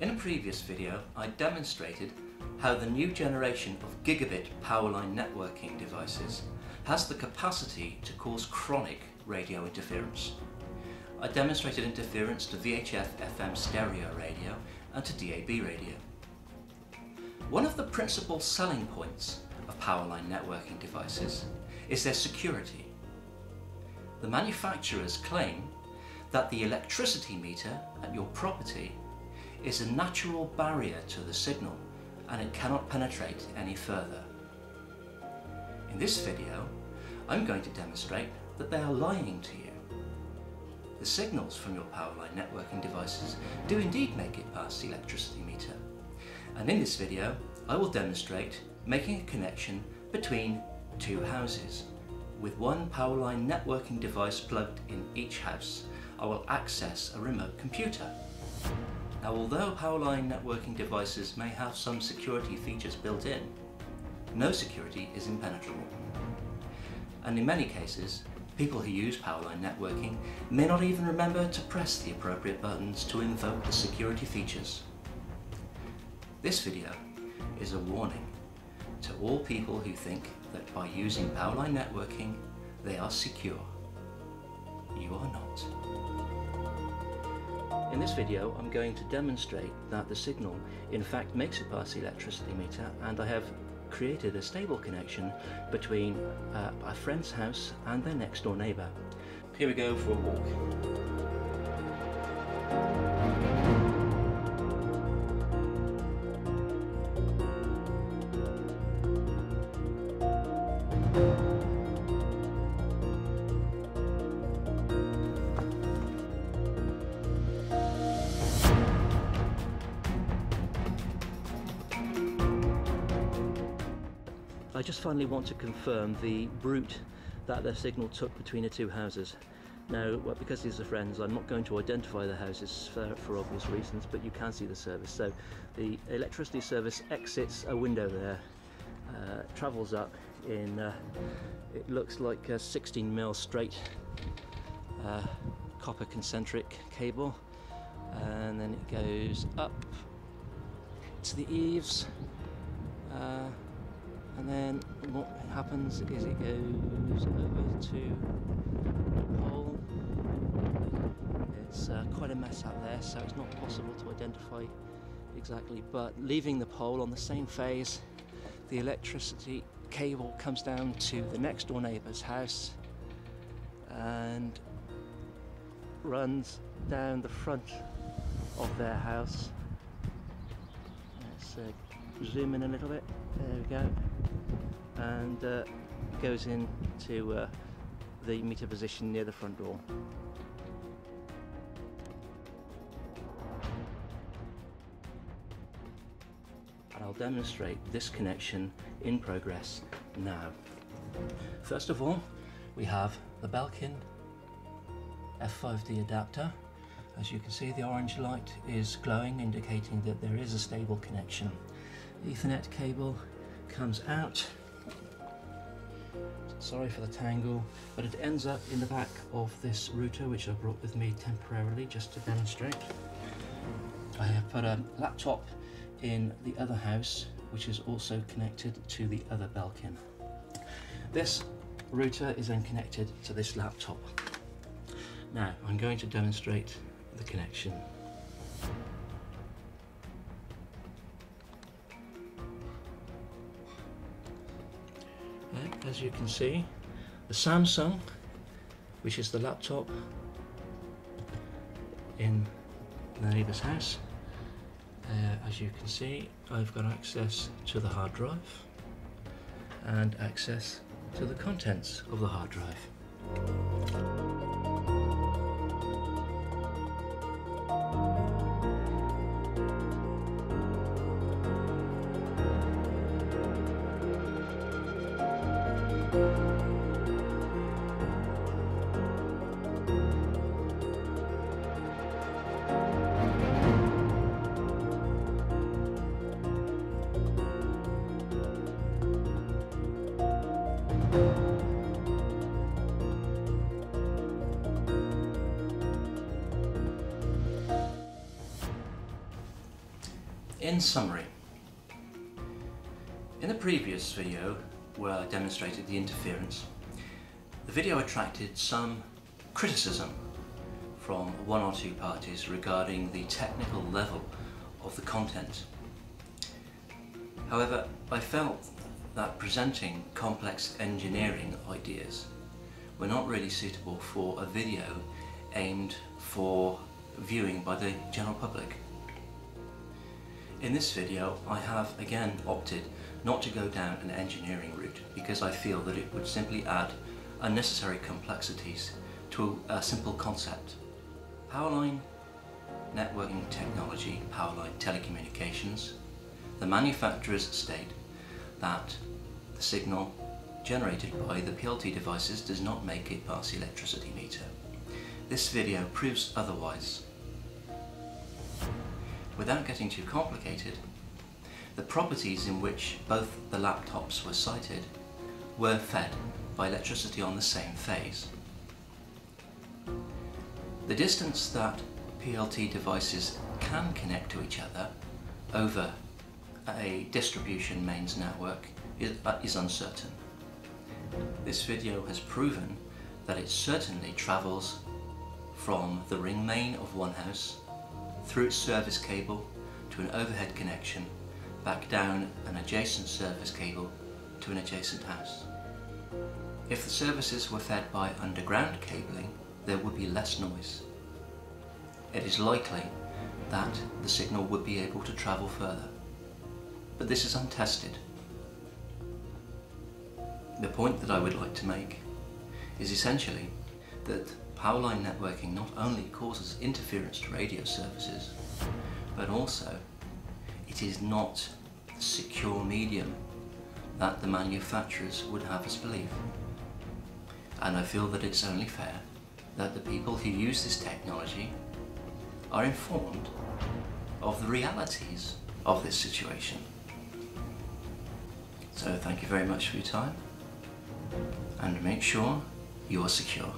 In a previous video, I demonstrated how the new generation of gigabit powerline networking devices has the capacity to cause chronic radio interference. I demonstrated interference to VHF FM stereo radio and to DAB radio. One of the principal selling points of powerline networking devices is their security. The manufacturers claim that the electricity meter at your property is a natural barrier to the signal and it cannot penetrate any further. In this video, I'm going to demonstrate that they are lying to you. The signals from your powerline networking devices do indeed make it past the electricity meter. And in this video, I will demonstrate making a connection between two houses. With one powerline networking device plugged in each house, I will access a remote computer. Now although powerline networking devices may have some security features built in, no security is impenetrable. And in many cases, people who use powerline networking may not even remember to press the appropriate buttons to invoke the security features. This video is a warning to all people who think that by using powerline networking they are secure. You are not. In this video I'm going to demonstrate that the signal in fact makes it past the electricity meter and I have created a stable connection between uh, a friend's house and their next door neighbour. Here we go for a walk. I just finally want to confirm the route that the signal took between the two houses. Now, well, because these are friends, I'm not going to identify the houses for, for, obvious reasons, but you can see the service. So the electricity service exits a window there, uh, travels up in, uh, it looks like a 16 mil straight uh, copper concentric cable, and then it goes up to the eaves, uh, and then what happens is it goes over to the pole. It's uh, quite a mess out there so it's not possible to identify exactly but leaving the pole on the same phase the electricity cable comes down to the next door neighbour's house and runs down the front of their house. Let's uh, zoom in a little bit. There we go and uh, goes into uh, the meter position near the front door. And I'll demonstrate this connection in progress now. First of all, we have the Belkin F5D adapter. As you can see, the orange light is glowing, indicating that there is a stable connection. Ethernet cable comes out. Sorry for the tangle but it ends up in the back of this router which I brought with me temporarily just to demonstrate. I have put a laptop in the other house which is also connected to the other Belkin. This router is then connected to this laptop. Now I'm going to demonstrate the connection as you can see the Samsung which is the laptop in the neighbour's house uh, as you can see I've got access to the hard drive and access to the contents of the hard drive In summary, in the previous video where I demonstrated the interference, the video attracted some criticism from one or two parties regarding the technical level of the content. However, I felt that presenting complex engineering ideas were not really suitable for a video aimed for viewing by the general public. In this video I have again opted not to go down an engineering route because I feel that it would simply add unnecessary complexities to a simple concept. Powerline networking technology, Powerline telecommunications, the manufacturers state that the signal generated by the PLT devices does not make it past the electricity meter. This video proves otherwise. Without getting too complicated, the properties in which both the laptops were sited were fed by electricity on the same phase. The distance that PLT devices can connect to each other over a distribution mains network is, uh, is uncertain. This video has proven that it certainly travels from the ring main of one house through its service cable to an overhead connection back down an adjacent service cable to an adjacent house. If the services were fed by underground cabling, there would be less noise. It is likely that the signal would be able to travel further. But this is untested. The point that I would like to make is essentially that powerline networking not only causes interference to radio services, but also it is not the secure medium that the manufacturers would have us believe. And I feel that it's only fair that the people who use this technology are informed of the realities of this situation. So thank you very much for your time and make sure you are secure.